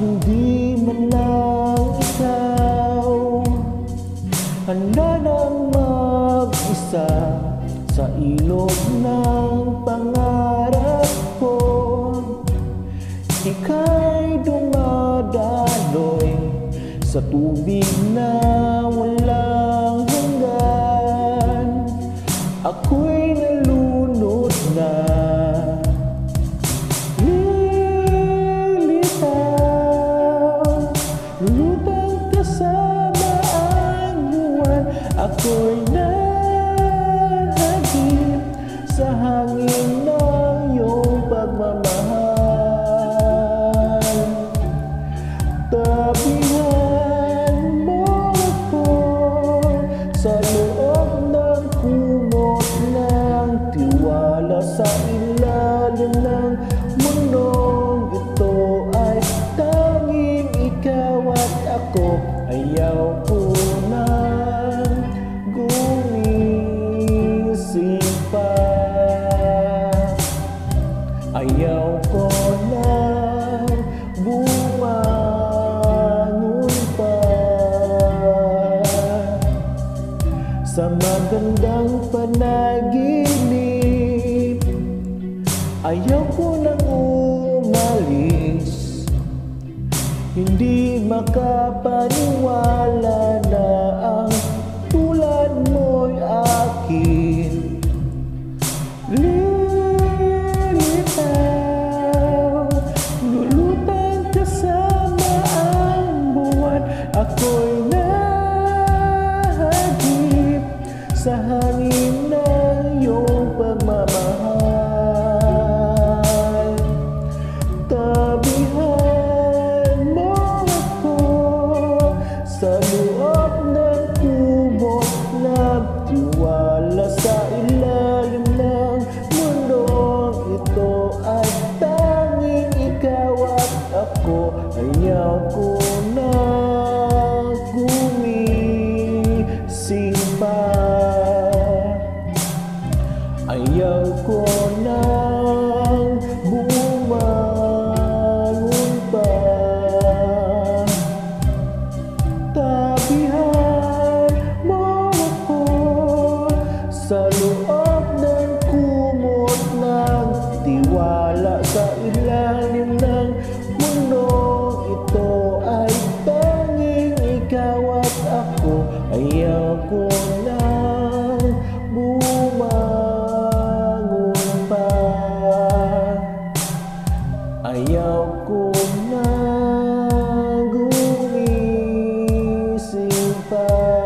man lang ikaw Handa nang mag-isa Sa ilog ng pangarap ko. Ika'y dumadaloy Sa tubig na walang hanggan. Ako'y Ayaw ko nang gumising pa. Ayaw ko lang bumangon pa. Sa magandang panaginip Ayaw ko makapaniwala na ang tiwala Sa ilalim ng mundong ito Ay tanging ikaw at ako. Ayaw ko layunin ng mundo Ito ay tanging ikaw at ako. Ayaw ko lang bumangon pa. Ayaw ko na gumising pa.